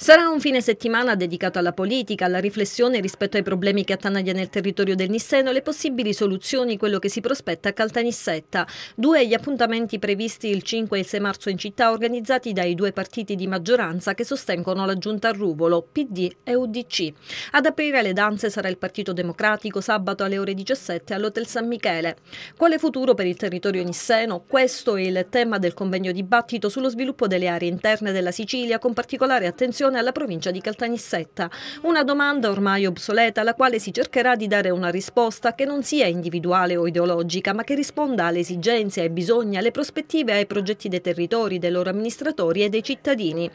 Sarà un fine settimana dedicato alla politica, alla riflessione rispetto ai problemi che attanagliano il territorio del Nisseno le possibili soluzioni, quello che si prospetta a Caltanissetta. Due gli appuntamenti previsti il 5 e il 6 marzo in città, organizzati dai due partiti di maggioranza che sostengono la giunta a Ruvolo, PD e UDC. Ad aprire le danze sarà il Partito Democratico sabato alle ore 17 all'Hotel San Michele. Quale futuro per il territorio nisseno? Questo è il tema del convegno dibattito sullo sviluppo delle aree interne della Sicilia, con particolare attenzione attenzione alla provincia di Caltanissetta. Una domanda ormai obsoleta alla quale si cercherà di dare una risposta che non sia individuale o ideologica, ma che risponda alle esigenze, ai bisogni, alle prospettive ai progetti dei territori, dei loro amministratori e dei cittadini.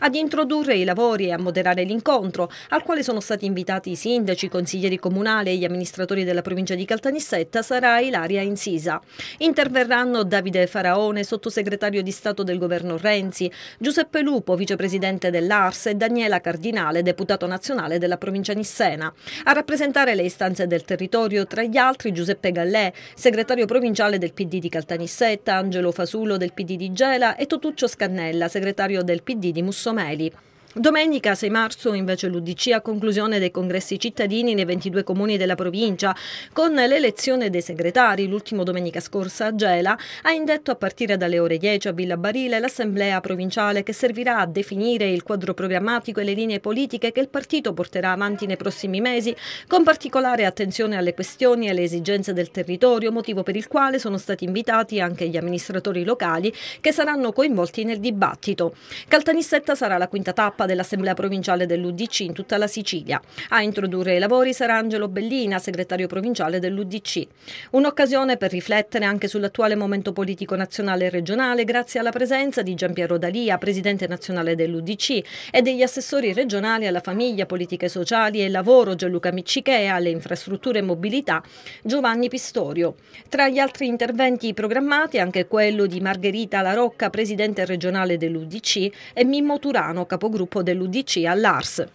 Ad introdurre i lavori e a moderare l'incontro, al quale sono stati invitati i sindaci, i consiglieri comunali e gli amministratori della provincia di Caltanissetta, sarà Ilaria Insisa. Interverranno Davide Faraone, sottosegretario di Stato del governo Renzi, Giuseppe Lupo, vicepresidente dell'ARS, Ars e Daniela Cardinale, deputato nazionale della provincia Nissena. A rappresentare le istanze del territorio, tra gli altri Giuseppe Gallè, segretario provinciale del PD di Caltanissetta, Angelo Fasulo del PD di Gela e Totuccio Scannella, segretario del PD di Mussomeli. Domenica 6 marzo invece l'UDC a conclusione dei congressi cittadini nei 22 comuni della provincia con l'elezione dei segretari l'ultimo domenica scorsa a Gela ha indetto a partire dalle ore 10 a Villa Barile l'assemblea provinciale che servirà a definire il quadro programmatico e le linee politiche che il partito porterà avanti nei prossimi mesi con particolare attenzione alle questioni e alle esigenze del territorio motivo per il quale sono stati invitati anche gli amministratori locali che saranno coinvolti nel dibattito. Caltanissetta sarà la quinta tappa dell'Assemblea provinciale dell'UDC in tutta la Sicilia. A introdurre i lavori sarà Angelo Bellina, segretario provinciale dell'UDC. Un'occasione per riflettere anche sull'attuale momento politico nazionale e regionale grazie alla presenza di Giampiero Dalia, presidente nazionale dell'UDC, e degli assessori regionali alla famiglia, politiche sociali e lavoro Gianluca Miccichea, alle infrastrutture e mobilità Giovanni Pistorio. Tra gli altri interventi programmati anche quello di Margherita La Rocca, presidente regionale dell'UDC, e Mimmo Turano, capogruppo dell'UDC all'Ars.